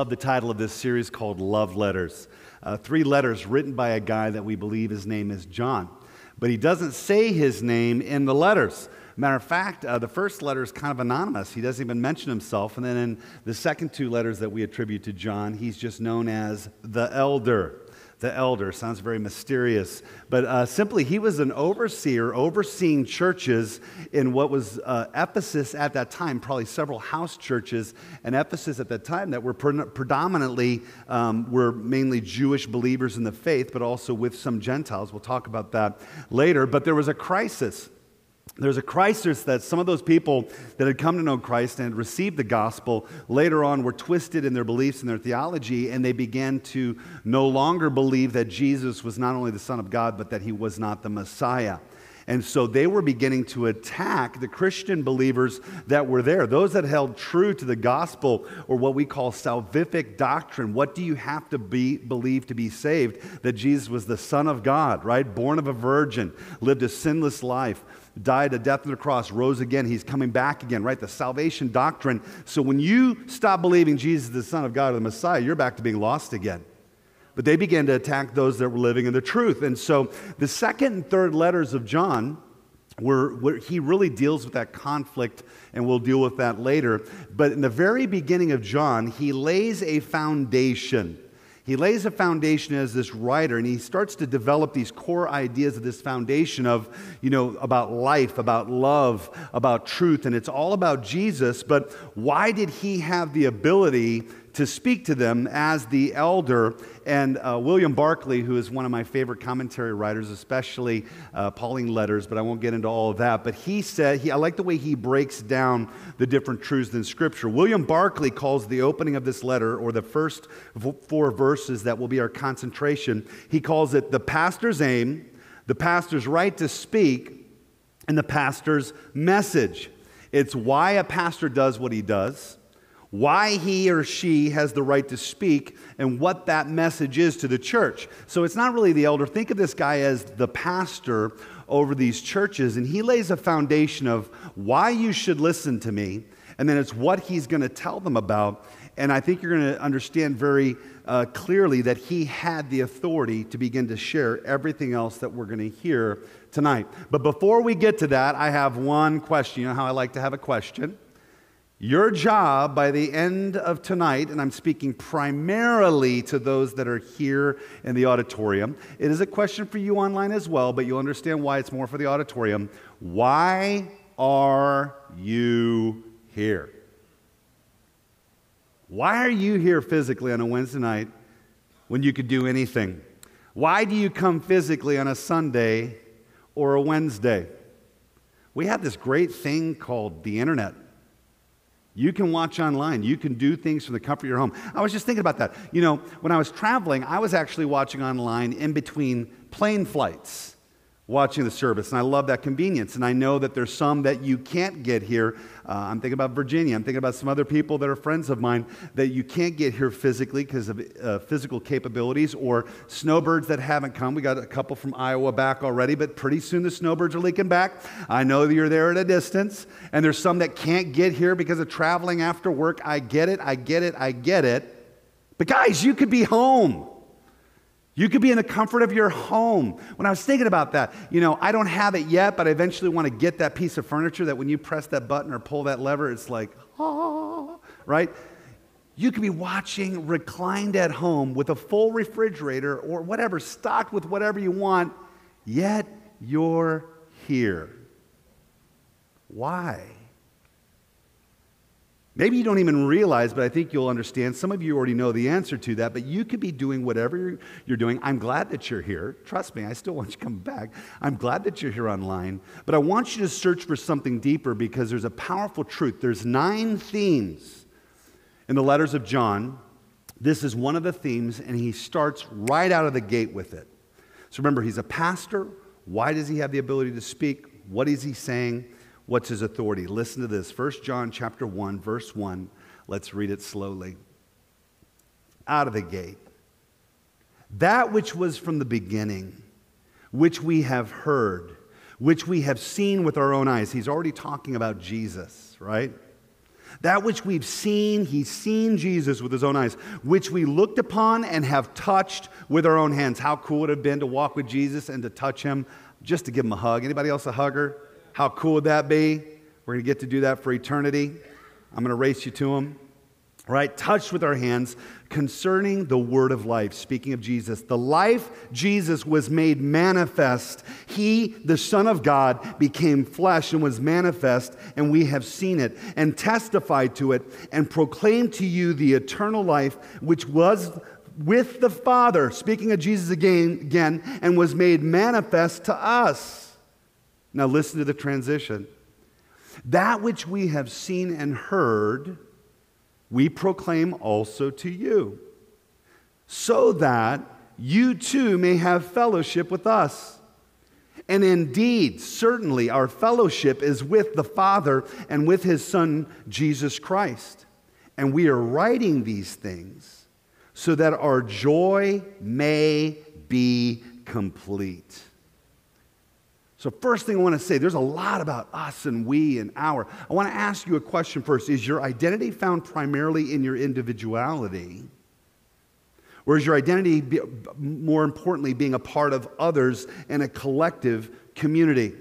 Love the title of this series called Love Letters. Uh, three letters written by a guy that we believe his name is John. But he doesn't say his name in the letters. Matter of fact, uh, the first letter is kind of anonymous. He doesn't even mention himself. And then in the second two letters that we attribute to John, he's just known as the elder the elder. Sounds very mysterious. But uh, simply, he was an overseer overseeing churches in what was uh, Ephesus at that time, probably several house churches in Ephesus at that time that were pre- predominantly, um, were mainly Jewish believers in the faith, but also with some Gentiles. We'll talk about that later. But there was a crisis there's a crisis that some of those people that had come to know Christ and received the gospel later on were twisted in their beliefs and their theology, and they began to no longer believe that Jesus was not only the Son of God, but that he was not the Messiah. And so they were beginning to attack the Christian believers that were there, those that held true to the gospel or what we call salvific doctrine. What do you have to be, believe to be saved? That Jesus was the Son of God, right? Born of a virgin, lived a sinless life died a death on the cross, rose again, he's coming back again, right? The salvation doctrine. So when you stop believing Jesus is the Son of God or the Messiah, you're back to being lost again. But they began to attack those that were living in the truth. And so the second and third letters of John, where, where, he really deals with that conflict, and we'll deal with that later. But in the very beginning of John, he lays a foundation he lays a foundation as this writer and he starts to develop these core ideas of this foundation of you know about life about love about truth and it's all about jesus but why did he have the ability to speak to them as the elder. And uh, William Barclay, who is one of my favorite commentary writers, especially uh, Pauline letters, but I won't get into all of that. But he said, he, I like the way he breaks down the different truths in Scripture. William Barclay calls the opening of this letter, or the first four verses that will be our concentration, he calls it the pastor's aim, the pastor's right to speak, and the pastor's message. It's why a pastor does what he does why he or she has the right to speak and what that message is to the church. So it's not really the elder. Think of this guy as the pastor over these churches, and he lays a foundation of why you should listen to me, and then it's what he's going to tell them about. And I think you're going to understand very uh, clearly that he had the authority to begin to share everything else that we're going to hear tonight. But before we get to that, I have one question. You know how I like to have a question? Your job by the end of tonight, and I'm speaking primarily to those that are here in the auditorium, it is a question for you online as well, but you'll understand why it's more for the auditorium. Why are you here? Why are you here physically on a Wednesday night when you could do anything? Why do you come physically on a Sunday or a Wednesday? We have this great thing called the internet. You can watch online. You can do things from the comfort of your home. I was just thinking about that. You know, when I was traveling, I was actually watching online in between plane flights watching the service. And I love that convenience. And I know that there's some that you can't get here. Uh, I'm thinking about Virginia. I'm thinking about some other people that are friends of mine that you can't get here physically because of uh, physical capabilities or snowbirds that haven't come. We got a couple from Iowa back already, but pretty soon the snowbirds are leaking back. I know that you're there at a distance. And there's some that can't get here because of traveling after work. I get it. I get it. I get it. But guys, you could be home. You could be in the comfort of your home. When I was thinking about that, you know, I don't have it yet, but I eventually want to get that piece of furniture that when you press that button or pull that lever, it's like, ah, right? You could be watching reclined at home with a full refrigerator or whatever, stocked with whatever you want, yet you're here. Why? Maybe you don't even realize, but I think you'll understand. Some of you already know the answer to that, but you could be doing whatever you're doing. I'm glad that you're here. Trust me, I still want you to come back. I'm glad that you're here online, but I want you to search for something deeper because there's a powerful truth. There's nine themes in the letters of John. This is one of the themes, and he starts right out of the gate with it. So remember, he's a pastor. Why does he have the ability to speak? What is he saying? What's his authority? Listen to this. 1 John chapter 1 verse 1. Let's read it slowly. Out of the gate. That which was from the beginning, which we have heard, which we have seen with our own eyes. He's already talking about Jesus, right? That which we've seen, he's seen Jesus with his own eyes, which we looked upon and have touched with our own hands. How cool would it have been to walk with Jesus and to touch him, just to give him a hug? Anybody else a hugger? How cool would that be? We're going to get to do that for eternity. I'm going to race you to him. Right? Touched with our hands concerning the word of life. Speaking of Jesus, the life Jesus was made manifest. He, the Son of God, became flesh and was manifest, and we have seen it and testified to it and proclaimed to you the eternal life which was with the Father, speaking of Jesus again, again, and was made manifest to us. Now listen to the transition. That which we have seen and heard, we proclaim also to you, so that you too may have fellowship with us. And indeed, certainly, our fellowship is with the Father and with his Son, Jesus Christ. And we are writing these things so that our joy may be complete. So, first thing I want to say, there's a lot about us and we and our. I want to ask you a question first. Is your identity found primarily in your individuality? Or is your identity, more importantly, being a part of others and a collective community?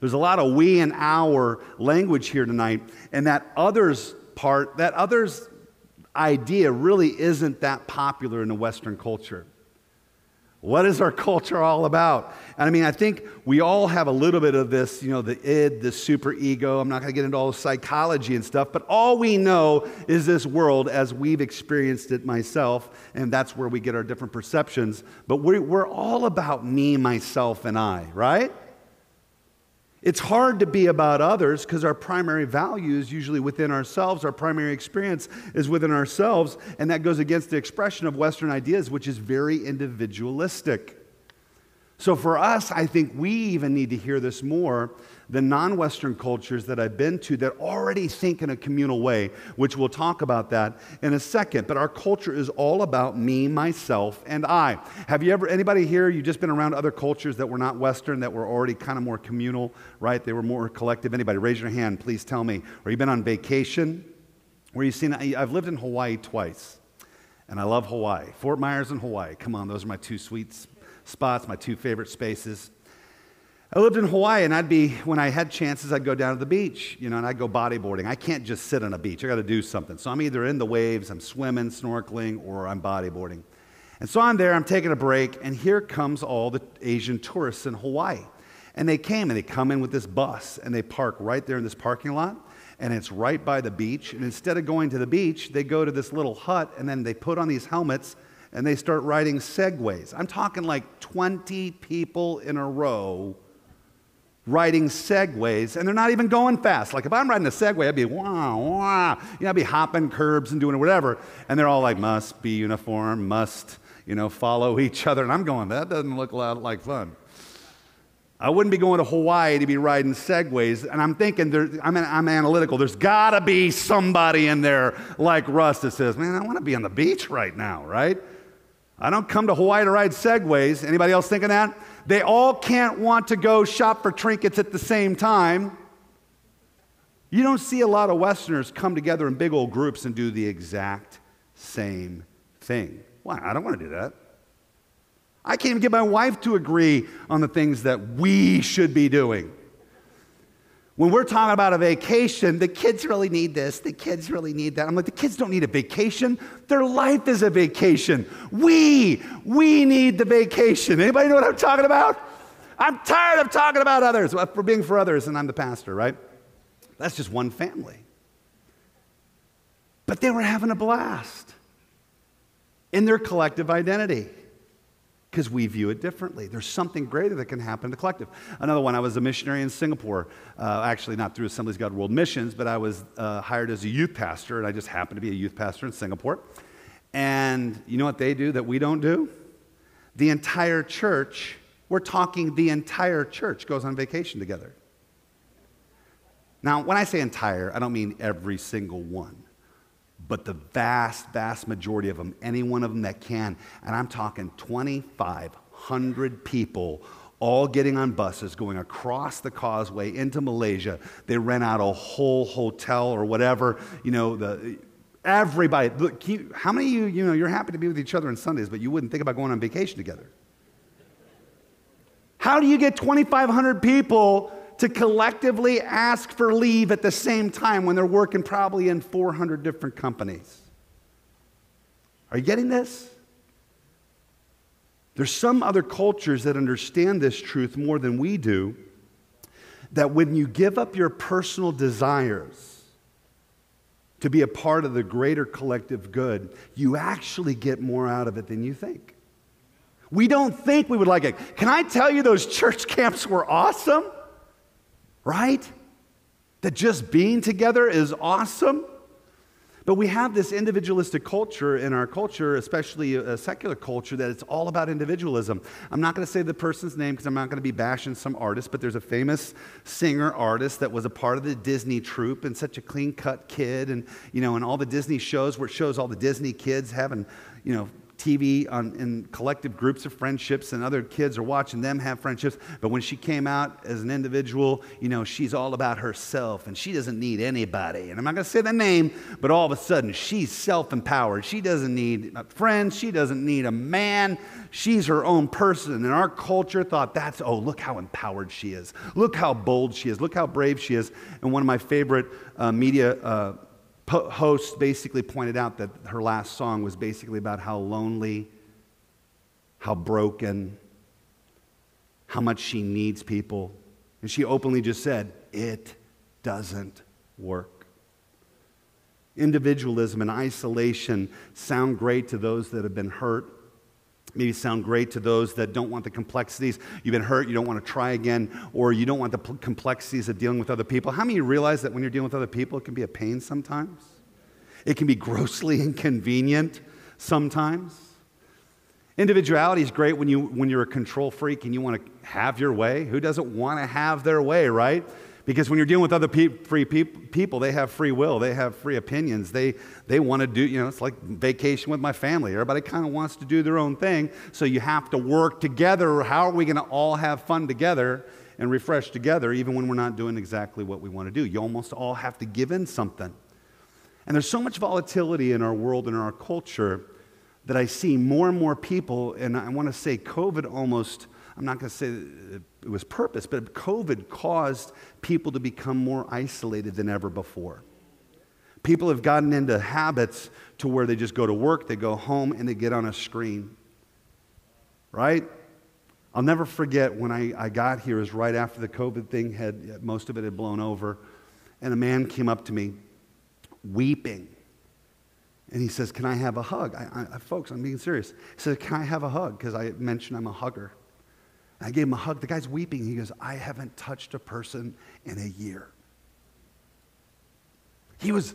There's a lot of we and our language here tonight, and that others part, that others idea really isn't that popular in the Western culture. What is our culture all about? And I mean, I think we all have a little bit of this, you know, the id, the super ego. I'm not going to get into all the psychology and stuff, but all we know is this world as we've experienced it myself, and that's where we get our different perceptions. But we're, we're all about me, myself, and I, right? It's hard to be about others because our primary value is usually within ourselves. Our primary experience is within ourselves, and that goes against the expression of Western ideas, which is very individualistic. So, for us, I think we even need to hear this more the non Western cultures that I've been to that already think in a communal way, which we'll talk about that in a second. But our culture is all about me, myself, and I. Have you ever, anybody here, you've just been around other cultures that were not Western, that were already kind of more communal, right? They were more collective? Anybody, raise your hand, please tell me. Or you've been on vacation? Where you seen, I've lived in Hawaii twice, and I love Hawaii. Fort Myers and Hawaii. Come on, those are my two sweet spots, my two favorite spaces. I lived in Hawaii, and I'd be, when I had chances, I'd go down to the beach, you know, and I'd go bodyboarding. I can't just sit on a beach, I got to do something. So I'm either in the waves, I'm swimming, snorkeling, or I'm bodyboarding. And so I'm there, I'm taking a break, and here comes all the Asian tourists in Hawaii. And they came and they come in with this bus, and they park right there in this parking lot, and it's right by the beach. And instead of going to the beach, they go to this little hut, and then they put on these helmets and they start riding segways. I'm talking like 20 people in a row riding segways, and they're not even going fast. Like if I'm riding a segway, I'd be wow, wow. You know, I'd be hopping curbs and doing whatever. And they're all like, must be uniform, must, you know, follow each other. And I'm going, that doesn't look a lot like fun. I wouldn't be going to Hawaii to be riding segways. And I'm thinking, there, I'm, I'm analytical. There's got to be somebody in there like Russ that says, man, I want to be on the beach right now, right? I don't come to Hawaii to ride segways. Anybody else thinking that? They all can't want to go shop for trinkets at the same time. You don't see a lot of Westerners come together in big old groups and do the exact same thing. Why? I don't want to do that. I can't even get my wife to agree on the things that we should be doing. When we're talking about a vacation, the kids really need this, the kids really need that. I'm like, the kids don't need a vacation. Their life is a vacation. We, we need the vacation. Anybody know what I'm talking about? I'm tired of talking about others. Uh, for being for others, and I'm the pastor, right? That's just one family. But they were having a blast in their collective identity because we view it differently. There's something greater that can happen in the collective. Another one, I was a missionary in Singapore, uh, actually not through Assemblies God World Missions, but I was uh, hired as a youth pastor, and I just happened to be a youth pastor in Singapore. And you know what they do that we don't do? The entire church, we're talking the entire church goes on vacation together. Now, when I say entire, I don't mean every single one but the vast, vast majority of them, any one of them that can, and I'm talking 2,500 people, all getting on buses, going across the causeway into Malaysia. They rent out a whole hotel or whatever. You know, the, everybody. Look, you, how many of you, you know, you're happy to be with each other on Sundays, but you wouldn't think about going on vacation together? How do you get 2,500 people to collectively ask for leave at the same time when they're working probably in 400 different companies? Are you getting this? There's some other cultures that understand this truth more than we do that when you give up your personal desires to be a part of the greater collective good, you actually get more out of it than you think. We don't think we would like it. Can I tell you those church camps were awesome? Right? That just being together is awesome. But we have this individualistic culture in our culture, especially a secular culture, that it's all about individualism. I'm not going to say the person's name because I'm not going to be bashing some artist, but there's a famous singer artist that was a part of the Disney troupe and such a clean cut kid. And, you know, in all the Disney shows where it shows all the Disney kids having, you know, TV on, in collective groups of friendships, and other kids are watching them have friendships. But when she came out as an individual, you know, she's all about herself and she doesn't need anybody. And I'm not going to say the name, but all of a sudden she's self empowered. She doesn't need friends, she doesn't need a man. She's her own person. And our culture thought that's, oh, look how empowered she is. Look how bold she is. Look how brave she is. And one of my favorite uh, media uh, host basically pointed out that her last song was basically about how lonely, how broken, how much she needs people. And she openly just said, It doesn't work. Individualism and isolation sound great to those that have been hurt maybe sound great to those that don't want the complexities. You've been hurt, you don't want to try again, or you don't want the complexities of dealing with other people. How many realize that when you're dealing with other people, it can be a pain sometimes? It can be grossly inconvenient sometimes. Individuality is great when, you, when you're a control freak and you want to have your way. Who doesn't want to have their way, right? Because when you're dealing with other pe- free pe- people, they have free will, they have free opinions. They, they want to do, you know, it's like vacation with my family. Everybody kind of wants to do their own thing. So you have to work together. How are we going to all have fun together and refresh together, even when we're not doing exactly what we want to do? You almost all have to give in something. And there's so much volatility in our world and in our culture that I see more and more people, and I want to say COVID almost I'm not going to say uh, it was purpose, but COVID caused people to become more isolated than ever before. People have gotten into habits to where they just go to work, they go home, and they get on a screen. Right? I'll never forget when I, I got here, is right after the COVID thing had, most of it had blown over, and a man came up to me weeping. And he says, Can I have a hug? I, I, folks, I'm being serious. He said, Can I have a hug? Because I mentioned I'm a hugger. I gave him a hug. The guy's weeping. He goes, I haven't touched a person in a year. He was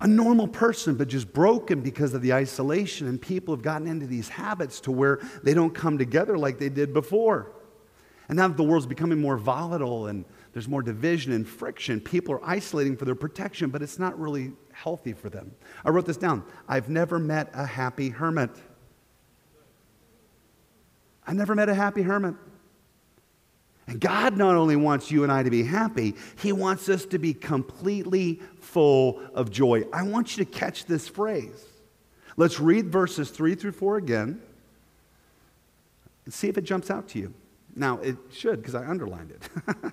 a normal person, but just broken because of the isolation. And people have gotten into these habits to where they don't come together like they did before. And now that the world's becoming more volatile and there's more division and friction, people are isolating for their protection, but it's not really healthy for them. I wrote this down. I've never met a happy hermit. I never met a happy hermit. And God not only wants you and I to be happy, He wants us to be completely full of joy. I want you to catch this phrase. Let's read verses 3 through 4 again and see if it jumps out to you. Now, it should because I underlined it.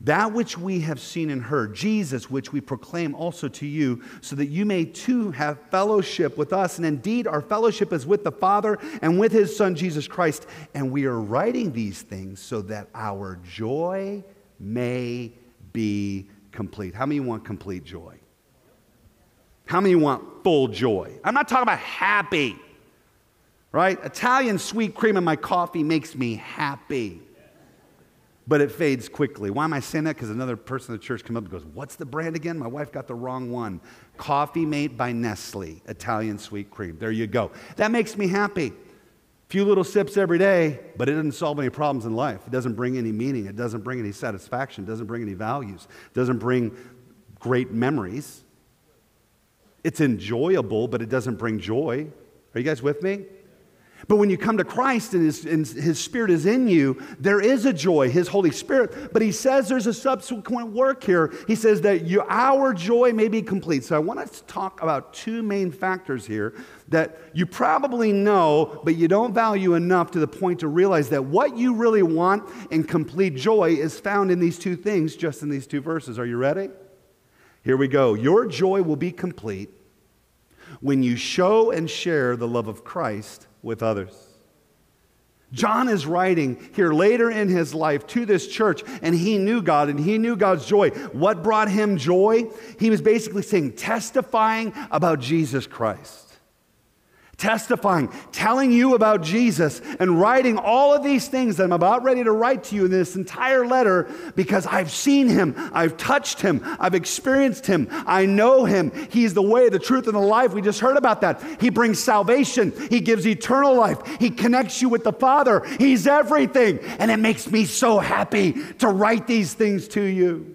That which we have seen and heard, Jesus, which we proclaim also to you, so that you may too have fellowship with us. And indeed, our fellowship is with the Father and with his Son, Jesus Christ. And we are writing these things so that our joy may be complete. How many want complete joy? How many want full joy? I'm not talking about happy, right? Italian sweet cream in my coffee makes me happy but it fades quickly. Why am I saying that? Because another person in the church came up and goes, What's the brand again? My wife got the wrong one. Coffee Mate by Nestle, Italian sweet cream. There you go. That makes me happy. A few little sips every day, but it doesn't solve any problems in life. It doesn't bring any meaning. It doesn't bring any satisfaction. It doesn't bring any values. It doesn't bring great memories. It's enjoyable, but it doesn't bring joy. Are you guys with me? But when you come to Christ and his, and his, Spirit is in you, there is a joy, His Holy Spirit. But He says there's a subsequent work here. He says that you, our joy may be complete. So I want us to talk about two main factors here that you probably know, but you don't value enough to the point to realize that what you really want in complete joy is found in these two things, just in these two verses. Are you ready? Here we go. Your joy will be complete when you show and share the love of Christ with others. John is writing here later in his life to this church, and he knew God and he knew God's joy. What brought him joy? He was basically saying, testifying about Jesus Christ testifying, telling you about Jesus, and writing all of these things that I'm about ready to write to you in this entire letter because I've seen him, I've touched him, I've experienced him, I know him. He's the way, the truth, and the life. We just heard about that. He brings salvation, He gives eternal life, He connects you with the Father. He's everything. And it makes me so happy to write these things to you.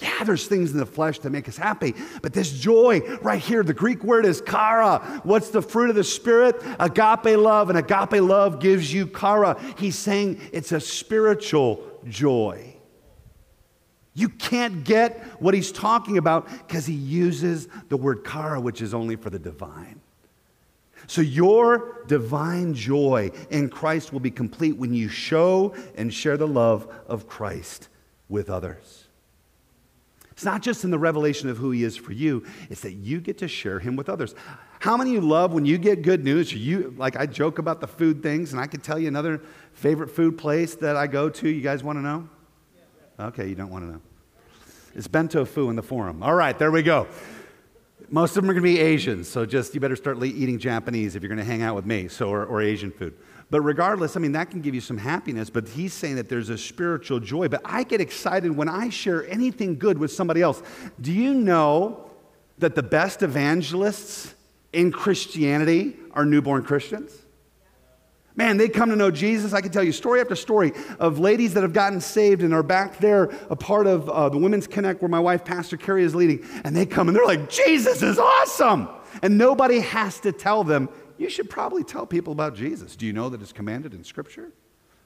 Yeah, there's things in the flesh that make us happy, but this joy right here, the Greek word is chara. What's the fruit of the Spirit? Agape love, and agape love gives you chara. He's saying it's a spiritual joy. You can't get what he's talking about because he uses the word chara, which is only for the divine. So, your divine joy in Christ will be complete when you show and share the love of Christ with others. It's not just in the revelation of who he is for you, it's that you get to share him with others. How many of you love when you get good news? You like I joke about the food things, and I could tell you another favorite food place that I go to. You guys want to know? Okay, you don't want to know. It's bento fu in the forum. All right, there we go. Most of them are going to be Asians, so just you better start eating Japanese if you're going to hang out with me, so or, or Asian food. But regardless, I mean, that can give you some happiness, but he's saying that there's a spiritual joy. But I get excited when I share anything good with somebody else. Do you know that the best evangelists in Christianity are newborn Christians? Man, they come to know Jesus. I can tell you story after story of ladies that have gotten saved and are back there, a part of uh, the Women's Connect where my wife, Pastor Carrie, is leading. And they come and they're like, Jesus is awesome. And nobody has to tell them, you should probably tell people about Jesus. Do you know that it's commanded in Scripture?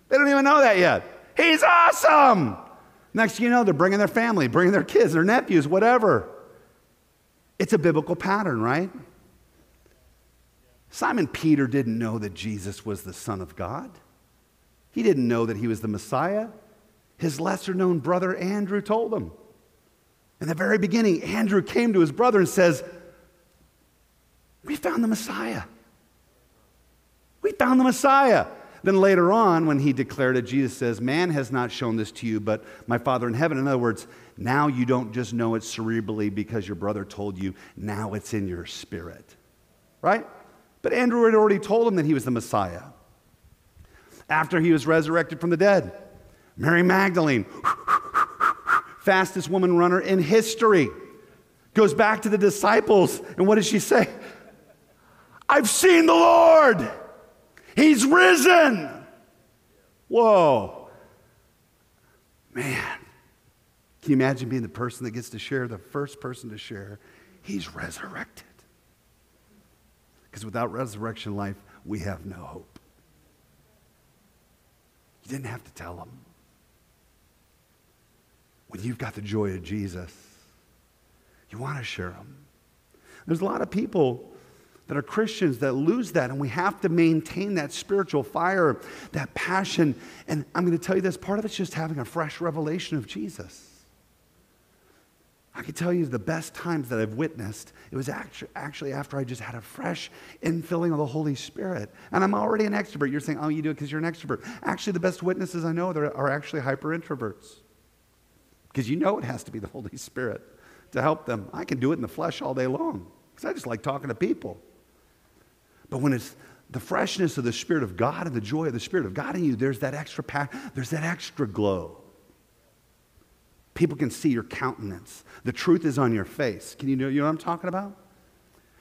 They don't even know that yet. He's awesome. Next you know, they're bringing their family, bringing their kids, their nephews, whatever. It's a biblical pattern, right? Simon Peter didn't know that Jesus was the Son of God. He didn't know that he was the Messiah. His lesser known brother Andrew told him. In the very beginning, Andrew came to his brother and says, We found the Messiah. We found the Messiah. Then later on, when he declared it, Jesus says, Man has not shown this to you, but my Father in heaven. In other words, now you don't just know it cerebrally because your brother told you, now it's in your spirit. Right? But Andrew had already told him that he was the Messiah. After he was resurrected from the dead, Mary Magdalene, fastest woman runner in history, goes back to the disciples, and what does she say? I've seen the Lord. He's risen. Whoa. Man, can you imagine being the person that gets to share, the first person to share? He's resurrected. Because without resurrection life, we have no hope. You didn't have to tell them. When you've got the joy of Jesus, you want to share them. There's a lot of people that are Christians that lose that, and we have to maintain that spiritual fire, that passion. And I'm going to tell you this part of it's just having a fresh revelation of Jesus. I can tell you the best times that I've witnessed, it was actually after I just had a fresh infilling of the Holy Spirit. And I'm already an extrovert. You're saying, oh, you do it because you're an extrovert. Actually, the best witnesses I know are actually hyper introverts. Because you know it has to be the Holy Spirit to help them. I can do it in the flesh all day long because I just like talking to people. But when it's the freshness of the Spirit of God and the joy of the Spirit of God in you, there's that extra pack, there's that extra glow. People can see your countenance. The truth is on your face. Can you know, you know what I'm talking about?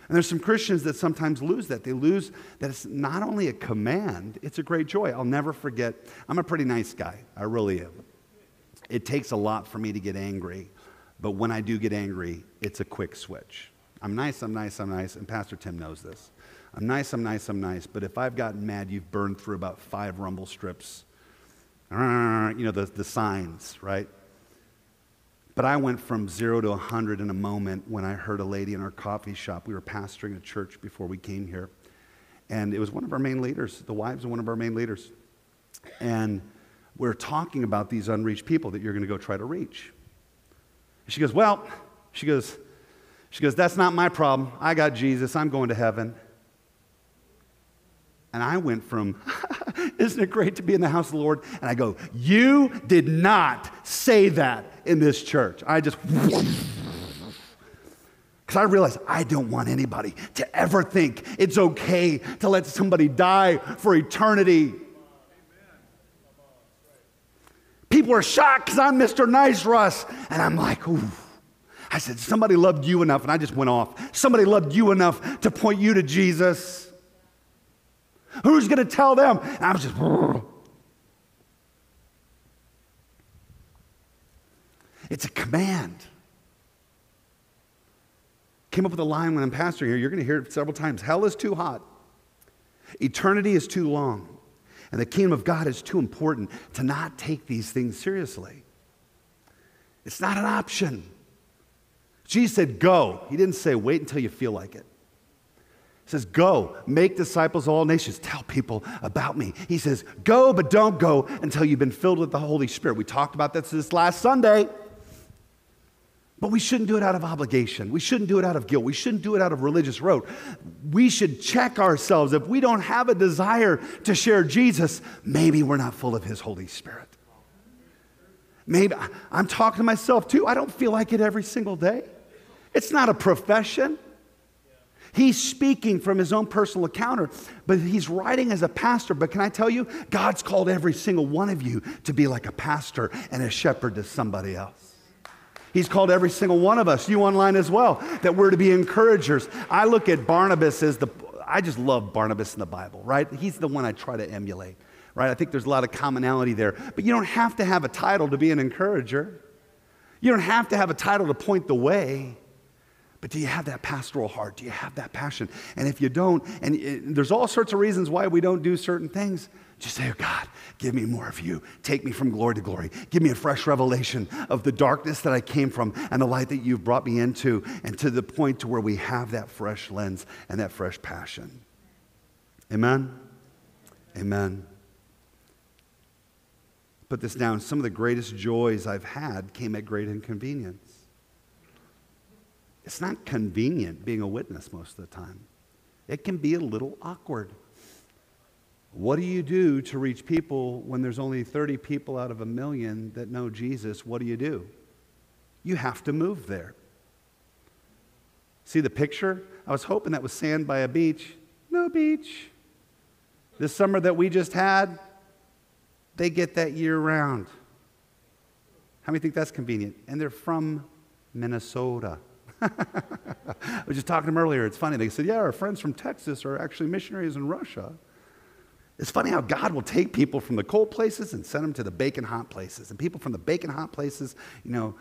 And there's some Christians that sometimes lose that. They lose that it's not only a command, it's a great joy. I'll never forget. I'm a pretty nice guy. I really am. It takes a lot for me to get angry, but when I do get angry, it's a quick switch. I'm nice, I'm nice, I'm nice, and Pastor Tim knows this. I'm nice, I'm nice, I'm nice, but if I've gotten mad, you've burned through about five rumble strips. You know, the, the signs, right? But I went from zero to 100 in a moment when I heard a lady in our coffee shop. We were pastoring a church before we came here. And it was one of our main leaders, the wives of one of our main leaders. And we're talking about these unreached people that you're going to go try to reach. She goes, Well, she goes, she goes, That's not my problem. I got Jesus. I'm going to heaven. And I went from, Isn't it great to be in the house of the Lord? And I go, You did not say that in this church. I just, because I realized I don't want anybody to ever think it's okay to let somebody die for eternity. People are shocked because I'm Mr. Nice Russ. And I'm like, ooh. I said, somebody loved you enough, and I just went off. Somebody loved you enough to point you to Jesus. Who's going to tell them? And I'm just, it's a command. Came up with a line when I'm pastoring here. You're going to hear it several times. Hell is too hot. Eternity is too long. And the kingdom of God is too important to not take these things seriously. It's not an option. Jesus said, Go. He didn't say, Wait until you feel like it. He says, Go, make disciples of all nations, tell people about me. He says, Go, but don't go until you've been filled with the Holy Spirit. We talked about this this last Sunday. But we shouldn't do it out of obligation. We shouldn't do it out of guilt. We shouldn't do it out of religious rote. We should check ourselves. If we don't have a desire to share Jesus, maybe we're not full of His Holy Spirit. Maybe I'm talking to myself too. I don't feel like it every single day. It's not a profession. He's speaking from his own personal encounter, but he's writing as a pastor. But can I tell you, God's called every single one of you to be like a pastor and a shepherd to somebody else. He's called every single one of us, you online as well, that we're to be encouragers. I look at Barnabas as the, I just love Barnabas in the Bible, right? He's the one I try to emulate, right? I think there's a lot of commonality there. But you don't have to have a title to be an encourager, you don't have to have a title to point the way. But do you have that pastoral heart? Do you have that passion? And if you don't, and it, there's all sorts of reasons why we don't do certain things, just say, oh God, give me more of you. Take me from glory to glory. Give me a fresh revelation of the darkness that I came from and the light that you've brought me into, and to the point to where we have that fresh lens and that fresh passion. Amen? Amen. Put this down. Some of the greatest joys I've had came at great inconvenience. It's not convenient being a witness most of the time. It can be a little awkward. What do you do to reach people when there's only 30 people out of a million that know Jesus? What do you do? You have to move there. See the picture? I was hoping that was sand by a beach. No beach. This summer that we just had, they get that year round. How many think that's convenient? And they're from Minnesota. I was just talking to them earlier. It's funny. They said, Yeah, our friends from Texas are actually missionaries in Russia. It's funny how God will take people from the cold places and send them to the bacon hot places, and people from the bacon hot places, you know,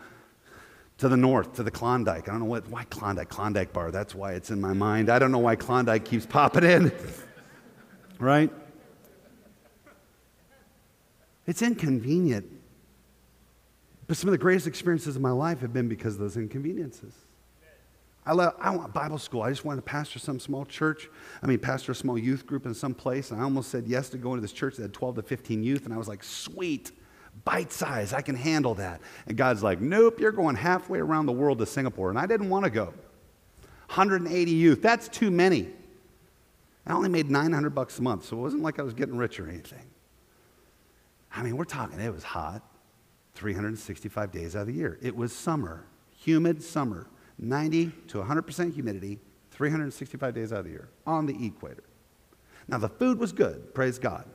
to the north, to the Klondike. I don't know what, why Klondike, Klondike bar. That's why it's in my mind. I don't know why Klondike keeps popping in, right? It's inconvenient. But some of the greatest experiences of my life have been because of those inconveniences. I, love, I want Bible school. I just wanted to pastor some small church. I mean, pastor a small youth group in some place. And I almost said yes to going to this church that had 12 to 15 youth. And I was like, sweet, bite size. I can handle that. And God's like, nope, you're going halfway around the world to Singapore. And I didn't want to go. 180 youth, that's too many. I only made 900 bucks a month, so it wasn't like I was getting rich or anything. I mean, we're talking, it was hot 365 days out of the year. It was summer, humid summer. 90 to 100% humidity, 365 days out of the year on the equator. Now, the food was good, praise God.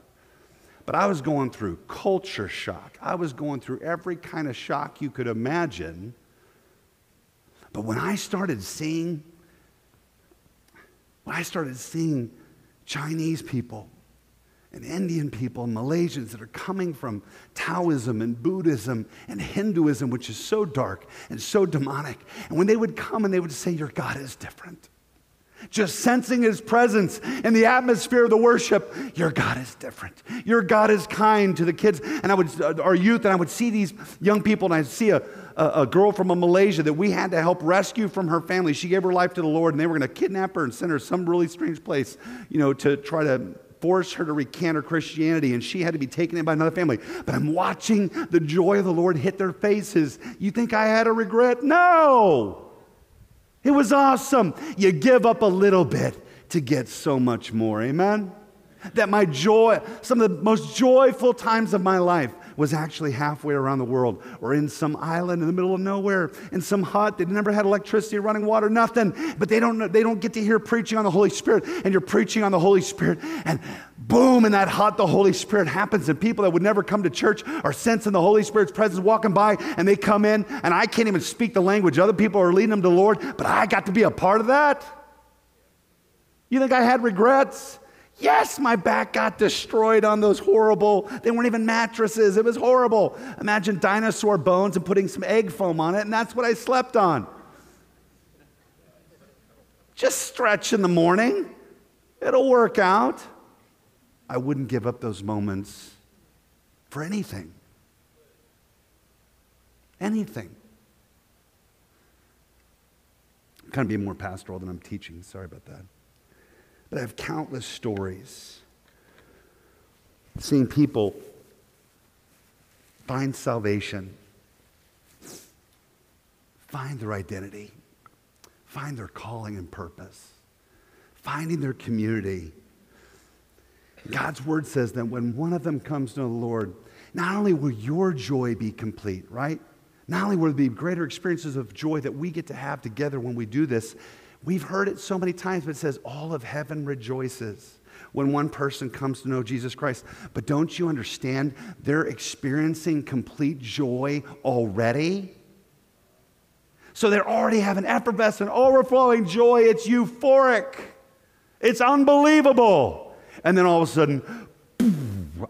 But I was going through culture shock. I was going through every kind of shock you could imagine. But when I started seeing, when I started seeing Chinese people and Indian people and Malaysians that are coming from Taoism and Buddhism and Hinduism, which is so dark and so demonic. And when they would come and they would say, Your God is different. Just sensing his presence in the atmosphere of the worship, your God is different. Your God is kind to the kids. And I would, uh, our youth, and I would see these young people, and I'd see a, a, a girl from a Malaysia that we had to help rescue from her family. She gave her life to the Lord, and they were going to kidnap her and send her some really strange place, you know, to try to force her to recant her Christianity, and she had to be taken in by another family. But I'm watching the joy of the Lord hit their faces. You think I had a regret? No! It was awesome. You give up a little bit to get so much more. Amen? That my joy, some of the most joyful times of my life, was actually halfway around the world or in some island in the middle of nowhere, in some hut. They never had electricity, running water, nothing. But they don't, they don't get to hear preaching on the Holy Spirit. And you're preaching on the Holy Spirit, and boom, in that hut, the Holy Spirit happens. And people that would never come to church are sensing the Holy Spirit's presence walking by, and they come in, and I can't even speak the language. Other people are leading them to the Lord, but I got to be a part of that. You think I had regrets? Yes, my back got destroyed on those horrible, they weren't even mattresses. It was horrible. Imagine dinosaur bones and putting some egg foam on it, and that's what I slept on. Just stretch in the morning, it'll work out. I wouldn't give up those moments for anything. Anything. I'm kind of being more pastoral than I'm teaching. Sorry about that. But I have countless stories seeing people find salvation, find their identity, find their calling and purpose, finding their community. God's word says that when one of them comes to the Lord, not only will your joy be complete, right? Not only will there be greater experiences of joy that we get to have together when we do this, We've heard it so many times, but it says all of heaven rejoices when one person comes to know Jesus Christ. But don't you understand? They're experiencing complete joy already. So they're already having effervescent, overflowing joy. It's euphoric, it's unbelievable. And then all of a sudden,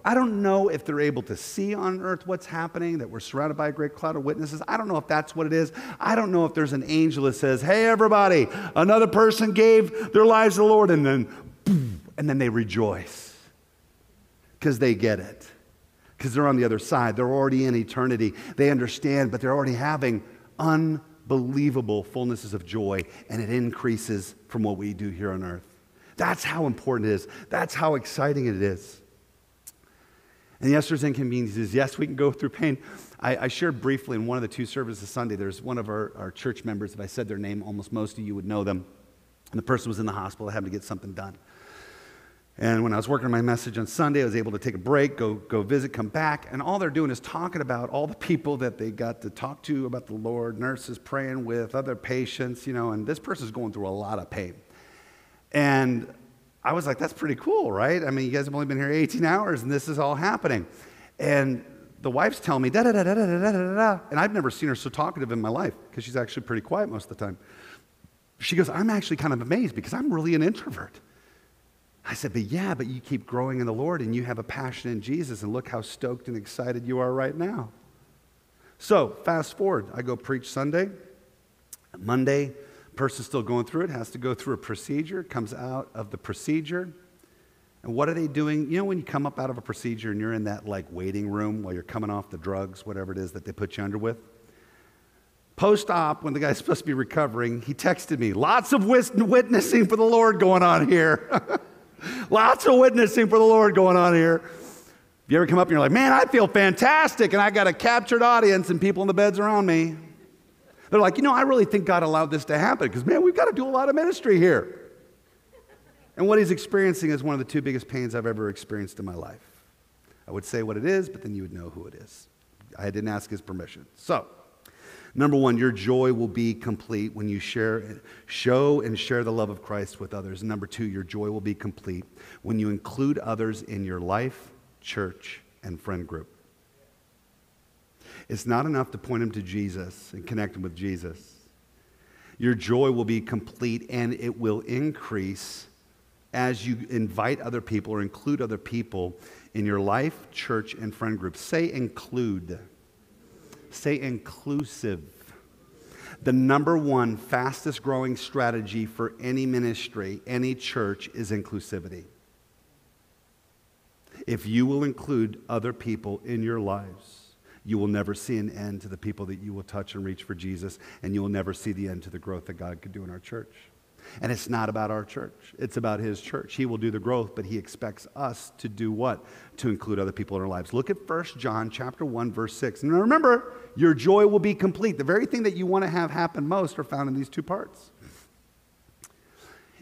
I don't know if they're able to see on earth what's happening, that we're surrounded by a great cloud of witnesses. I don't know if that's what it is. I don't know if there's an angel that says, Hey, everybody, another person gave their lives to the Lord, and then, and then they rejoice because they get it. Because they're on the other side. They're already in eternity. They understand, but they're already having unbelievable fullnesses of joy, and it increases from what we do here on earth. That's how important it is. That's how exciting it is. And yes, there's inconveniences. Yes, we can go through pain. I, I, shared briefly in one of the two services Sunday, there's one of our, our church members, if I said their name, almost most of you would know them. And the person was in the hospital, having to get something done. And when I was working on my message on Sunday, I was able to take a break, go, go visit, come back. And all they're doing is talking about all the people that they got to talk to about the Lord, nurses praying with, other patients, you know, and this person's going through a lot of pain. And I was like, that's pretty cool, right? I mean, you guys have only been here 18 hours and this is all happening. And the wife's telling me, da da da da da da da da. And I've never seen her so talkative in my life because she's actually pretty quiet most of the time. She goes, I'm actually kind of amazed because I'm really an introvert. I said, but yeah, but you keep growing in the Lord and you have a passion in Jesus, and look how stoked and excited you are right now. So, fast forward, I go preach Sunday. Monday, person's still going through it, has to go through a procedure, comes out of the procedure. And what are they doing? You know, when you come up out of a procedure and you're in that like waiting room while you're coming off the drugs, whatever it is that they put you under with? Post op, when the guy's supposed to be recovering, he texted me, lots of witnessing for the Lord going on here. lots of witnessing for the Lord going on here. If you ever come up and you're like, man, I feel fantastic, and I got a captured audience and people in the beds around me. They're like, you know, I really think God allowed this to happen because, man, we've got to do a lot of ministry here. And what he's experiencing is one of the two biggest pains I've ever experienced in my life. I would say what it is, but then you would know who it is. I didn't ask his permission. So, number one, your joy will be complete when you share, show and share the love of Christ with others. Number two, your joy will be complete when you include others in your life, church, and friend group. It's not enough to point them to Jesus and connect them with Jesus. Your joy will be complete and it will increase as you invite other people or include other people in your life, church, and friend groups. Say include. Say inclusive. The number one fastest growing strategy for any ministry, any church, is inclusivity. If you will include other people in your lives, you will never see an end to the people that you will touch and reach for Jesus, and you will never see the end to the growth that God could do in our church. And it's not about our church. It's about his church. He will do the growth, but he expects us to do what? To include other people in our lives. Look at 1 John chapter 1 verse 6. And remember, your joy will be complete. The very thing that you want to have happen most are found in these two parts.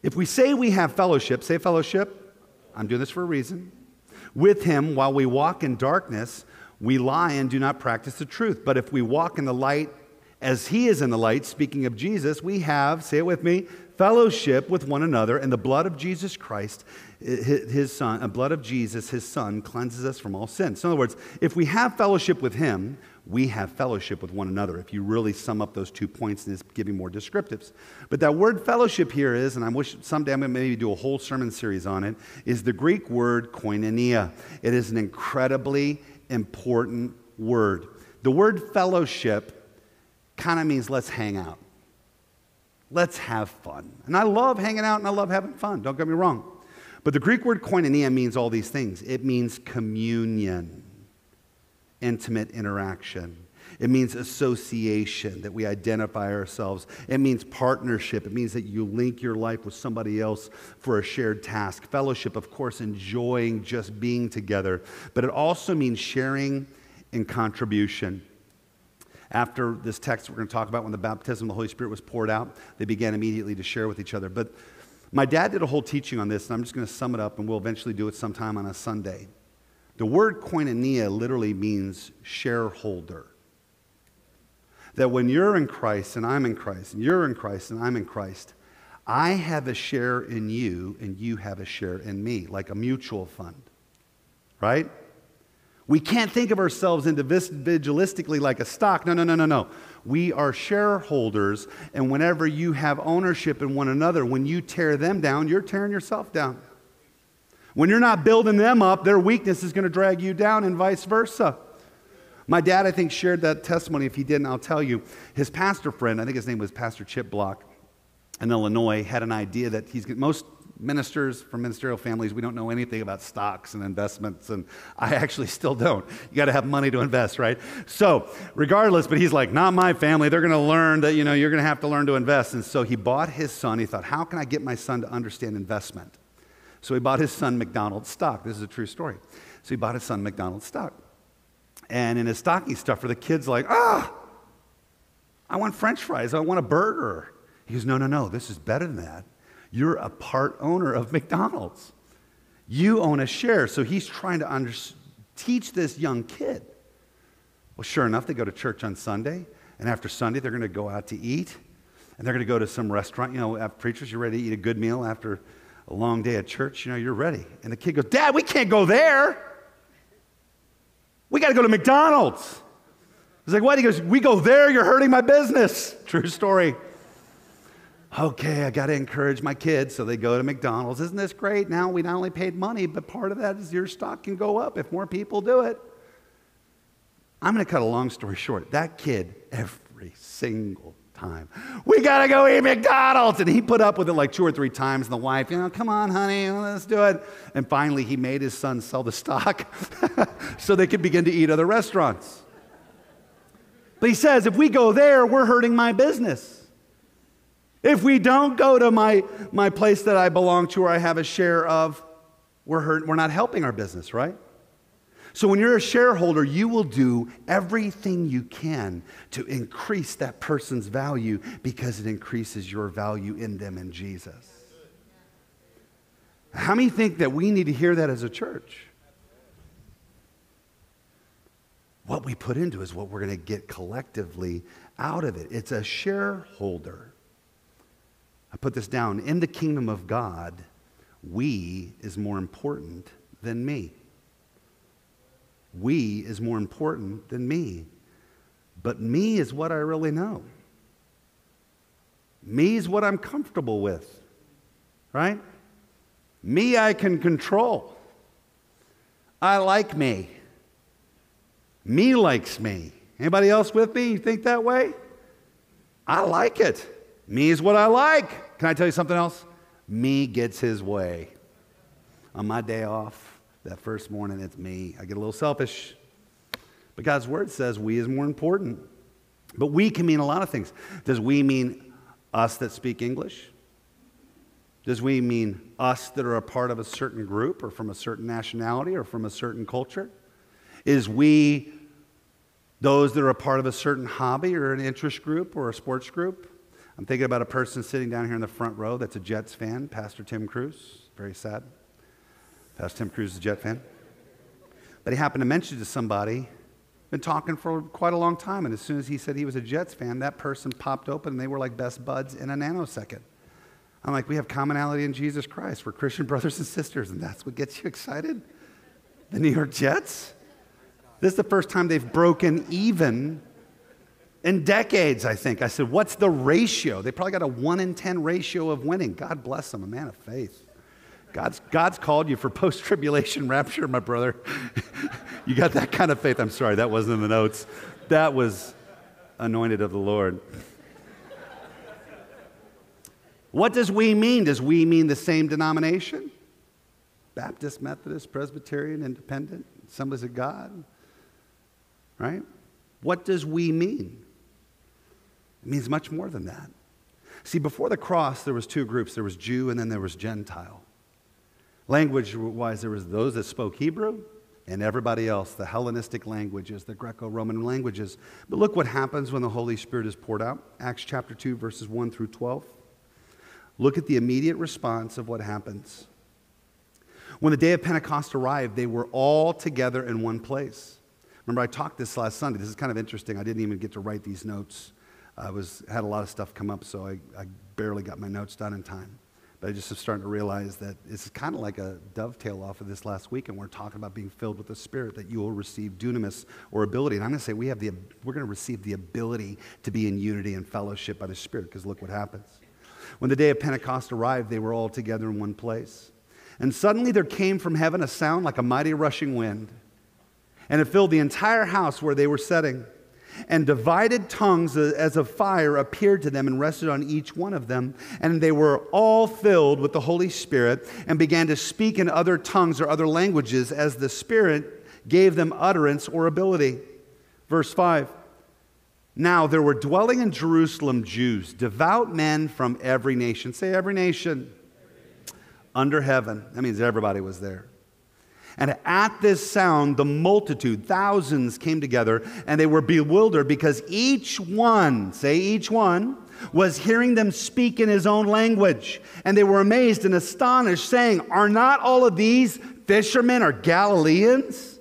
If we say we have fellowship, say fellowship. I'm doing this for a reason. With him while we walk in darkness, we lie and do not practice the truth. But if we walk in the light as he is in the light, speaking of Jesus, we have, say it with me, fellowship with one another, and the blood of Jesus Christ, his son, the blood of Jesus, his son, cleanses us from all sins. So in other words, if we have fellowship with him, we have fellowship with one another. If you really sum up those two points and it's giving more descriptives. But that word fellowship here is, and I wish someday I'm going to maybe do a whole sermon series on it, is the Greek word koinonia. It is an incredibly important word. The word fellowship kind of means let's hang out. Let's have fun. And I love hanging out and I love having fun, don't get me wrong. But the Greek word koinonia means all these things it means communion, intimate interaction. It means association, that we identify ourselves. It means partnership. It means that you link your life with somebody else for a shared task. Fellowship, of course, enjoying just being together. But it also means sharing and contribution. After this text we're going to talk about when the baptism of the Holy Spirit was poured out, they began immediately to share with each other. But my dad did a whole teaching on this, and I'm just going to sum it up, and we'll eventually do it sometime on a Sunday. The word koinonia literally means shareholder. That when you're in Christ and I'm in Christ, and you're in Christ and I'm in Christ, I have a share in you and you have a share in me, like a mutual fund, right? We can't think of ourselves individualistically like a stock. No, no, no, no, no. We are shareholders, and whenever you have ownership in one another, when you tear them down, you're tearing yourself down. When you're not building them up, their weakness is going to drag you down, and vice versa. My dad, I think, shared that testimony. If he didn't, I'll tell you. His pastor friend, I think his name was Pastor Chip Block in Illinois, had an idea that he's most ministers from ministerial families, we don't know anything about stocks and investments, and I actually still don't. You got to have money to invest, right? So, regardless, but he's like, not my family. They're going to learn that, you know, you're going to have to learn to invest. And so he bought his son. He thought, how can I get my son to understand investment? So he bought his son McDonald's stock. This is a true story. So he bought his son McDonald's stock. And in his stocking stuffer, the kid's like, ah, I want french fries. I want a burger. He goes, no, no, no, this is better than that. You're a part owner of McDonald's. You own a share. So he's trying to under- teach this young kid. Well, sure enough, they go to church on Sunday. And after Sunday, they're going to go out to eat. And they're going to go to some restaurant. You know, preachers, you're ready to eat a good meal after a long day at church. You know, you're ready. And the kid goes, Dad, we can't go there. We got to go to McDonald's. He's like, what? He goes, We go there, you're hurting my business. True story okay, I got to encourage my kids. So they go to McDonald's. Isn't this great? Now we not only paid money, but part of that is your stock can go up if more people do it. I'm going to cut a long story short. That kid, every single time, we got to go eat McDonald's. And he put up with it like two or three times. And the wife, you know, come on, honey, let's do it. And finally, he made his son sell the stock so they could begin to eat other restaurants. But he says, if we go there, we're hurting my business. If we don't go to my, my place that I belong to or I have a share of, we're, hurt, we're not helping our business, right? So when you're a shareholder, you will do everything you can to increase that person's value because it increases your value in them in Jesus. How many think that we need to hear that as a church? What we put into is what we're going to get collectively out of it. It's a shareholder. I put this down. In the kingdom of God, we is more important than me. We is more important than me. But me is what I really know. Me is what I'm comfortable with, right? Me, I can control. I like me. Me likes me. Anybody else with me? You think that way? I like it. Me is what I like. Can I tell you something else? Me gets his way. On my day off, that first morning, it's me. I get a little selfish. But God's word says we is more important. But we can mean a lot of things. Does we mean us that speak English? Does we mean us that are a part of a certain group or from a certain nationality or from a certain culture? Is we those that are a part of a certain hobby or an interest group or a sports group? I'm thinking about a person sitting down here in the front row that's a Jets fan, Pastor Tim Cruz. Very sad. Pastor Tim Cruz is a Jet fan. But he happened to mention to somebody been talking for quite a long time. And as soon as he said he was a Jets fan, that person popped open and they were like best buds in a nanosecond. I'm like, we have commonality in Jesus Christ. We're Christian brothers and sisters, and that's what gets you excited? The New York Jets? This is the first time they've broken even in decades, I think. I said, What's the ratio? They probably got a 1 in 10 ratio of winning. God bless them, a man of faith. God's, God's called you for post tribulation rapture, my brother. you got that kind of faith. I'm sorry, that wasn't in the notes. That was anointed of the Lord. What does we mean? Does we mean the same denomination? Baptist, Methodist, Presbyterian, Independent, Assemblies of God? Right? What does we mean? It means much more than that. See, before the cross, there was two groups. There was Jew and then there was Gentile. Language wise, there was those that spoke Hebrew and everybody else, the Hellenistic languages, the Greco Roman languages. But look what happens when the Holy Spirit is poured out. Acts chapter 2, verses 1 through 12. Look at the immediate response of what happens. When the day of Pentecost arrived, they were all together in one place. Remember, I talked this last Sunday. This is kind of interesting. I didn't even get to write these notes. I was, had a lot of stuff come up, so I, I barely got my notes done in time. But I just am starting to realize that it's kind of like a dovetail off of this last week, and we're talking about being filled with the Spirit, that you will receive dunamis or ability. And I'm going to say we have the, we're going to receive the ability to be in unity and fellowship by the Spirit, because look what happens. When the day of Pentecost arrived, they were all together in one place. And suddenly there came from heaven a sound like a mighty rushing wind, and it filled the entire house where they were sitting and divided tongues as of fire appeared to them and rested on each one of them. And they were all filled with the Holy Spirit and began to speak in other tongues or other languages as the Spirit gave them utterance or ability. Verse 5 Now there were dwelling in Jerusalem Jews, devout men from every nation. Say every nation. Under heaven. That means everybody was there. And at this sound, the multitude, thousands, came together, and they were bewildered because each one, say each one, was hearing them speak in his own language. And they were amazed and astonished, saying, Are not all of these fishermen or Galileans?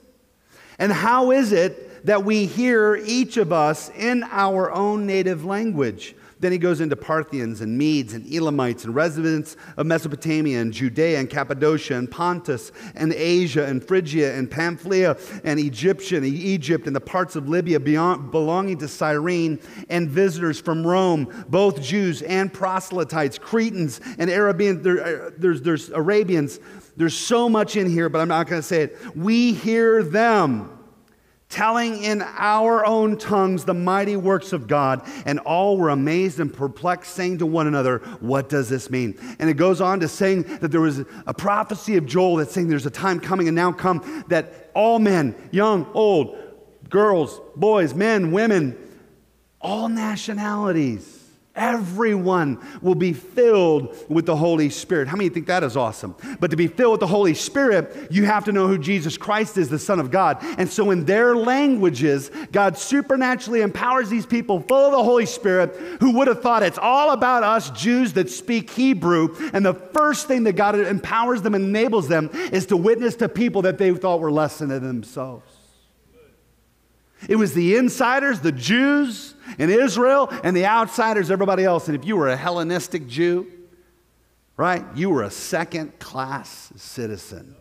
And how is it that we hear each of us in our own native language? Then he goes into Parthians and Medes and Elamites and residents of Mesopotamia and Judea and Cappadocia and Pontus and Asia and Phrygia and Pamphylia and Egyptian, Egypt and the parts of Libya beyond, belonging to Cyrene and visitors from Rome, both Jews and proselytes, Cretans and Arabians. There, uh, there's, there's Arabians. There's so much in here, but I'm not going to say it. We hear them telling in our own tongues the mighty works of God. And all were amazed and perplexed, saying to one another, What does this mean? And it goes on to saying that there was a prophecy of Joel that's saying there's a time coming and now come that all men, young, old, girls, boys, men, women, all nationalities, Everyone will be filled with the Holy Spirit. How many think that is awesome? But to be filled with the Holy Spirit, you have to know who Jesus Christ is, the Son of God. And so, in their languages, God supernaturally empowers these people full of the Holy Spirit who would have thought it's all about us Jews that speak Hebrew. And the first thing that God empowers them and enables them is to witness to people that they thought were less than themselves. It was the insiders, the Jews in Israel, and the outsiders, everybody else. And if you were a Hellenistic Jew, right, you were a second class citizen.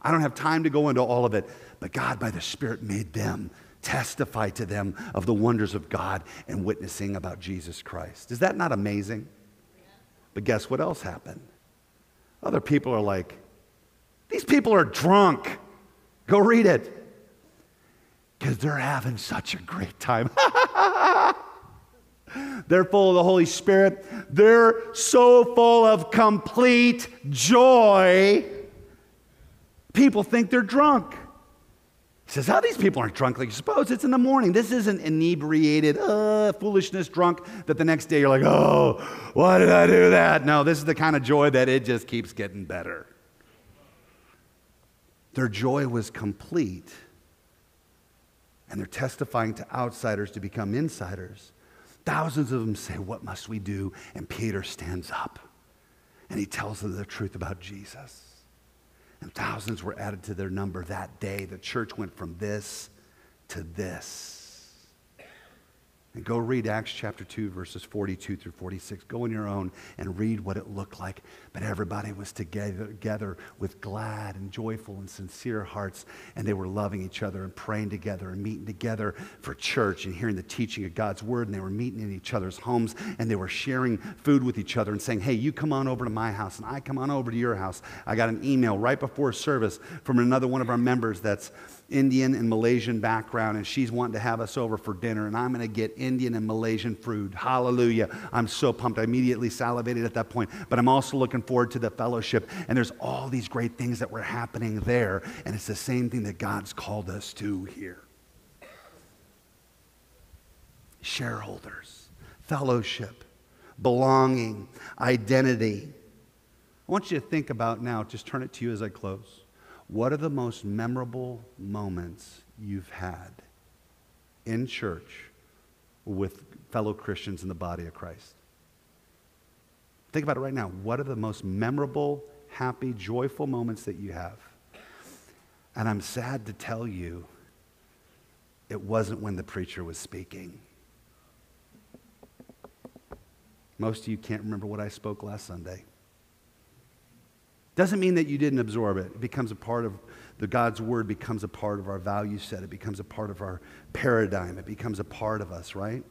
I don't have time to go into all of it, but God, by the Spirit, made them testify to them of the wonders of God and witnessing about Jesus Christ. Is that not amazing? But guess what else happened? Other people are like, these people are drunk. Go read it. Because they're having such a great time. They're full of the Holy Spirit. They're so full of complete joy. People think they're drunk. He says, How these people aren't drunk like you suppose? It's in the morning. This isn't inebriated, uh, foolishness drunk that the next day you're like, Oh, why did I do that? No, this is the kind of joy that it just keeps getting better. Their joy was complete, and they're testifying to outsiders to become insiders. Thousands of them say, What must we do? And Peter stands up and he tells them the truth about Jesus. And thousands were added to their number that day. The church went from this to this. And go read Acts chapter 2, verses 42 through 46. Go on your own and read what it looked like. But everybody was together, together with glad and joyful and sincere hearts, and they were loving each other and praying together and meeting together for church and hearing the teaching of God's word. And they were meeting in each other's homes and they were sharing food with each other and saying, Hey, you come on over to my house and I come on over to your house. I got an email right before service from another one of our members that's Indian and Malaysian background, and she's wanting to have us over for dinner, and I'm going to get Indian and Malaysian food. Hallelujah. I'm so pumped. I immediately salivated at that point, but I'm also looking forward to the fellowship, and there's all these great things that were happening there, and it's the same thing that God's called us to here. Shareholders, fellowship, belonging, identity. I want you to think about now, just turn it to you as I close. What are the most memorable moments you've had in church with fellow Christians in the body of Christ? Think about it right now. What are the most memorable, happy, joyful moments that you have? And I'm sad to tell you, it wasn't when the preacher was speaking. Most of you can't remember what I spoke last Sunday. Doesn't mean that you didn't absorb it. It becomes a part of the God's word becomes a part of our value set. It becomes a part of our paradigm. It becomes a part of us, right?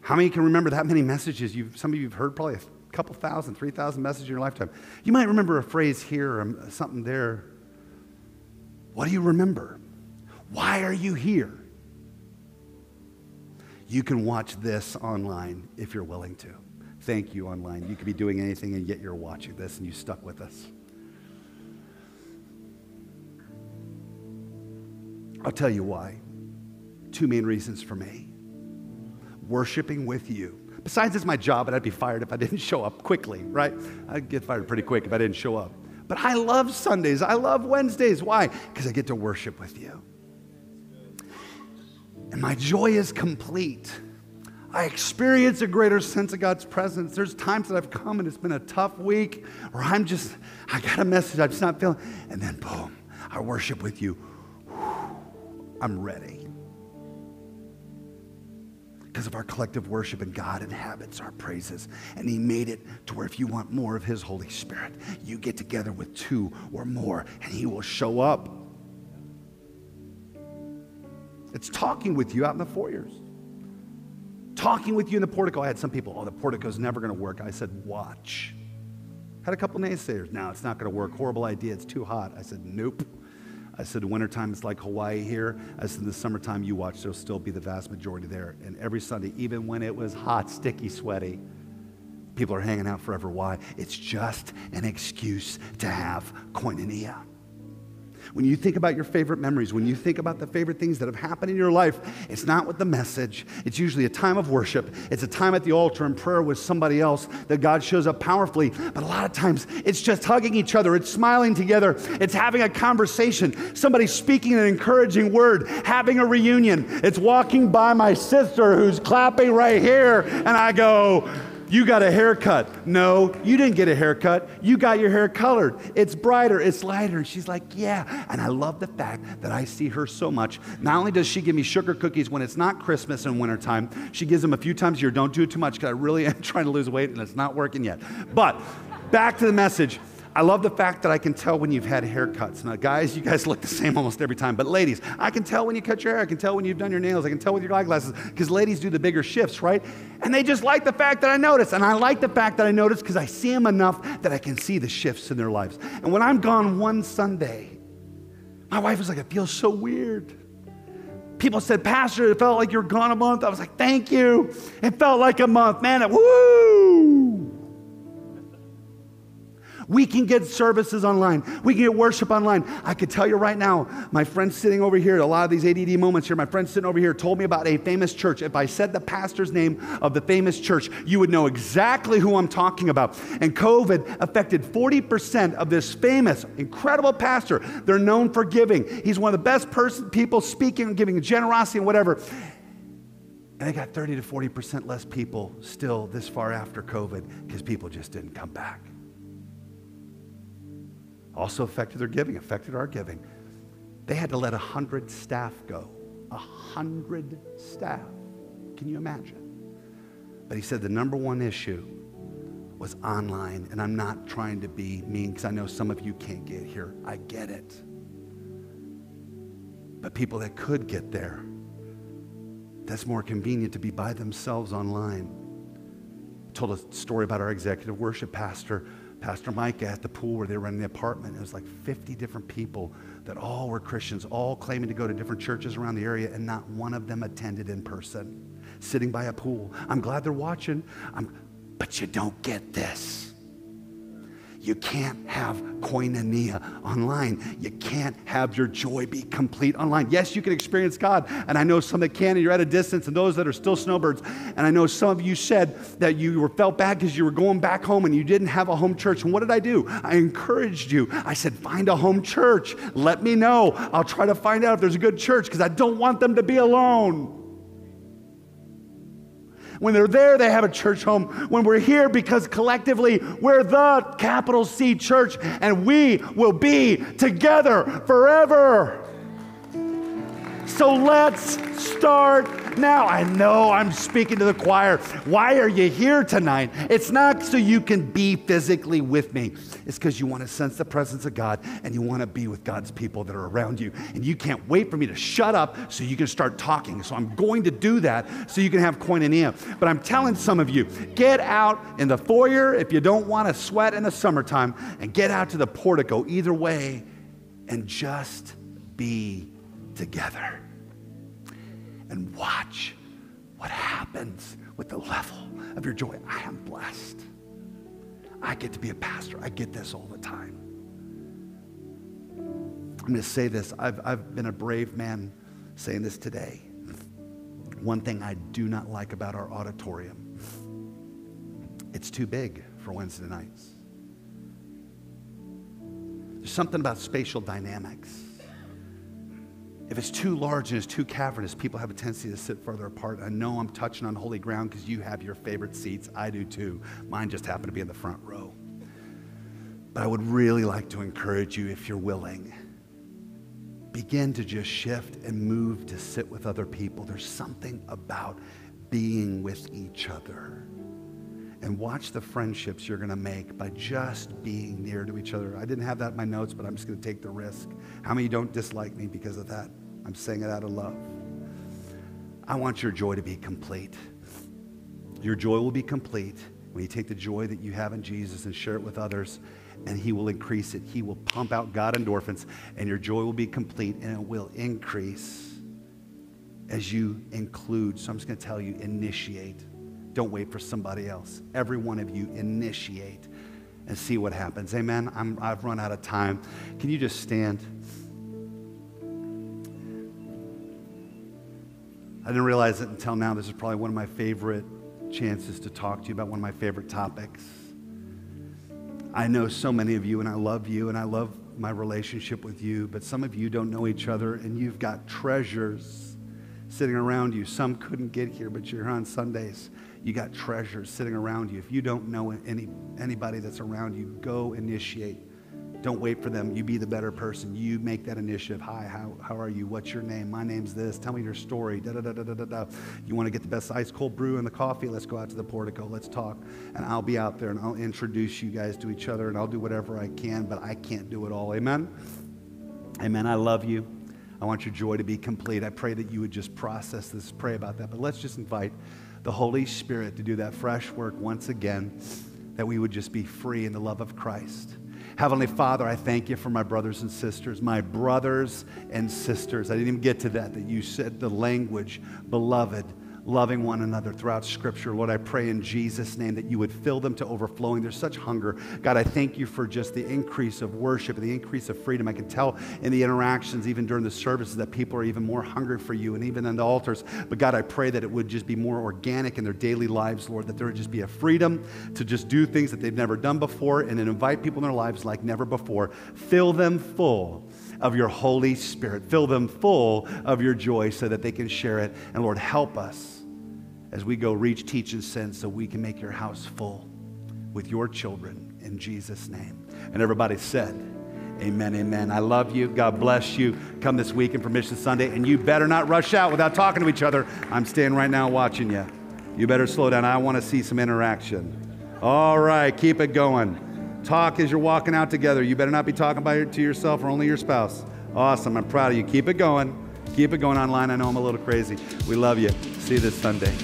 How many can remember that many messages? You've, some of you have heard probably a couple thousand, three thousand messages in your lifetime. You might remember a phrase here or something there. What do you remember? Why are you here? You can watch this online if you're willing to thank you online. You could be doing anything, and yet you're watching this and you stuck with us. I'll tell you why. Two main reasons for me worshiping with you. Besides, it's my job, and I'd be fired if I didn't show up quickly, right? I'd get fired pretty quick if I didn't show up. But I love Sundays. I love Wednesdays. Why? Because I get to worship with you. And my joy is complete I experience a greater sense of God's presence. There's times that I've come and it's been a tough week, or I'm just, I got a message I'm just not feeling, and then boom, I worship with you. I'm ready. Because of our collective worship, and God inhabits our praises. And He made it to where if you want more of His Holy Spirit, you get together with two or more, and He will show up. It's talking with you out in the foyers talking with you in the portico. I had some people, oh, the portico's never going to work. I said, watch. Had a couple naysayers. No, it's not going to work. Horrible idea. It's too hot. I said, nope. I said, wintertime, it's like Hawaii here. I said, in the summertime, you watch, there'll still be the vast majority there. And every Sunday, even when it was hot, sticky, sweaty, people are hanging out forever. Why? It's just an excuse to have koinonia. When you think about your favorite memories, when you think about the favorite things that have happened in your life, it's not with the message. It's usually a time of worship. It's a time at the altar in prayer with somebody else that God shows up powerfully. But a lot of times, it's just hugging each other, it's smiling together, it's having a conversation, somebody speaking an encouraging word, having a reunion. It's walking by my sister who's clapping right here, and I go, you got a haircut. No, you didn't get a haircut. You got your hair colored. It's brighter, it's lighter. And she's like, Yeah. And I love the fact that I see her so much. Not only does she give me sugar cookies when it's not Christmas and wintertime, she gives them a few times a year. Don't do it too much because I really am trying to lose weight and it's not working yet. But back to the message. I love the fact that I can tell when you've had haircuts. Now, guys, you guys look the same almost every time. But ladies, I can tell when you cut your hair. I can tell when you've done your nails. I can tell with your eyeglasses because ladies do the bigger shifts, right? And they just like the fact that I notice. And I like the fact that I notice because I see them enough that I can see the shifts in their lives. And when I'm gone one Sunday, my wife was like, it feels so weird. People said, Pastor, it felt like you were gone a month. I was like, thank you. It felt like a month. Man, It, woo! We can get services online. We can get worship online. I could tell you right now, my friend sitting over here, a lot of these ADD moments here, my friend sitting over here told me about a famous church. If I said the pastor's name of the famous church, you would know exactly who I'm talking about. And COVID affected 40% of this famous, incredible pastor. They're known for giving. He's one of the best person, people speaking and giving generosity and whatever. And they got 30 to 40% less people still this far after COVID because people just didn't come back also affected their giving, affected our giving. They had to let 100 staff go. 100 staff. Can you imagine? But he said the number one issue was online. And I'm not trying to be mean because I know some of you can't get here. I get it. But people that could get there, that's more convenient to be by themselves online. told a story about our executive worship pastor Pastor Mike at the pool where they were in the apartment. It was like 50 different people that all were Christians, all claiming to go to different churches around the area, and not one of them attended in person, sitting by a pool. I'm glad they're watching, I'm, but you don't get this. You can't have koinonia online. You can't have your joy be complete online. Yes, you can experience God, and I know some that can, and you're at a distance, and those that are still snowbirds. And I know some of you said that you were felt bad because you were going back home and you didn't have a home church. And what did I do? I encouraged you. I said, find a home church. Let me know. I'll try to find out if there's a good church because I don't want them to be alone. When they're there, they have a church home. When we're here, because collectively we're the capital C church and we will be together forever. So let's start now. I know I'm speaking to the choir. Why are you here tonight? It's not so you can be physically with me, it's because you want to sense the presence of God and you want to be with God's people that are around you. And you can't wait for me to shut up so you can start talking. So I'm going to do that so you can have koinonia. But I'm telling some of you get out in the foyer if you don't want to sweat in the summertime and get out to the portico either way and just be together and watch what happens with the level of your joy. I am blessed. I get to be a pastor. I get this all the time. I'm going to say this. I've, I've been a brave man saying this today. One thing I do not like about our auditorium it's too big for Wednesday nights. There's something about spatial dynamics if it's too large and it's too cavernous, people have a tendency to sit further apart. I know I'm touching on holy ground because you have your favorite seats. I do too. Mine just happen to be in the front row. But I would really like to encourage you, if you're willing, begin to just shift and move to sit with other people. There's something about being with each other. And watch the friendships you're going to make by just being near to each other. I didn't have that in my notes, but I'm just going to take the risk. How many don't dislike me because of that? I'm saying it out of love. I want your joy to be complete. Your joy will be complete when you take the joy that you have in Jesus and share it with others, and He will increase it. He will pump out God endorphins, and your joy will be complete and it will increase as you include. So I'm just going to tell you initiate. Don't wait for somebody else. Every one of you initiate and see what happens. Amen. I'm, I've run out of time. Can you just stand? I didn't realize it until now. This is probably one of my favorite chances to talk to you about one of my favorite topics. I know so many of you, and I love you, and I love my relationship with you, but some of you don't know each other, and you've got treasures sitting around you. Some couldn't get here, but you're here on Sundays. You got treasures sitting around you. If you don't know any, anybody that's around you, go initiate Don't wait for them. You be the better person. You make that initiative. Hi, how, how are you? What's your name? My name's this. Tell me your story. Da, da, da, da, da, da. You want to get the best ice cold brew and the coffee? Let's go out to the portico. Let's talk. And I'll be out there and I'll introduce you guys to each other and I'll do whatever I can, but I can't do it all. Amen? Amen. I love you. I want your joy to be complete. I pray that you would just process this, pray about that. But let's just invite the Holy Spirit to do that fresh work once again, that we would just be free in the love of Christ. Heavenly Father, I thank you for my brothers and sisters, my brothers and sisters. I didn't even get to that, that you said the language, beloved loving one another throughout Scripture. Lord, I pray in Jesus' name that you would fill them to overflowing. There's such hunger. God, I thank you for just the increase of worship and the increase of freedom. I can tell in the interactions, even during the services, that people are even more hungry for you and even in the altars. But God, I pray that it would just be more organic in their daily lives, Lord, that there would just be a freedom to just do things that they've never done before and invite people in their lives like never before. Fill them full of your Holy Spirit. Fill them full of your joy so that they can share it. And Lord, help us as we go reach, teach, and send so we can make your house full with your children in Jesus' name. And everybody said, Amen, amen. I love you. God bless you. Come this week in Permission Sunday, and you better not rush out without talking to each other. I'm staying right now watching you. You better slow down. I want to see some interaction. All right, keep it going. Talk as you're walking out together. You better not be talking by, to yourself or only your spouse. Awesome. I'm proud of you. Keep it going. Keep it going online. I know I'm a little crazy. We love you. See you this Sunday.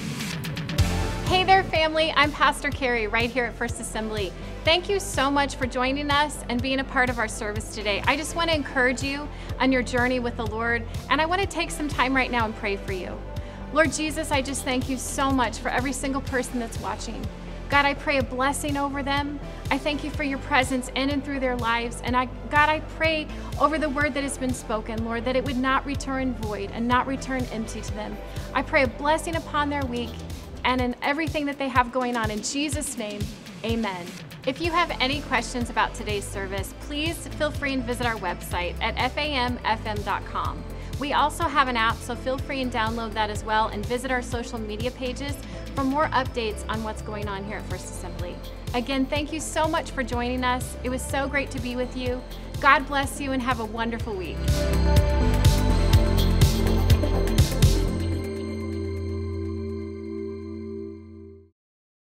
Hey there, family. I'm Pastor Carrie right here at First Assembly. Thank you so much for joining us and being a part of our service today. I just want to encourage you on your journey with the Lord, and I want to take some time right now and pray for you. Lord Jesus, I just thank you so much for every single person that's watching. God, I pray a blessing over them. I thank you for your presence in and through their lives. And I, God, I pray over the word that has been spoken, Lord, that it would not return void and not return empty to them. I pray a blessing upon their week and in everything that they have going on. In Jesus' name, amen. If you have any questions about today's service, please feel free and visit our website at famfm.com. We also have an app, so feel free and download that as well and visit our social media pages for more updates on what's going on here at First Assembly. Again, thank you so much for joining us. It was so great to be with you. God bless you and have a wonderful week.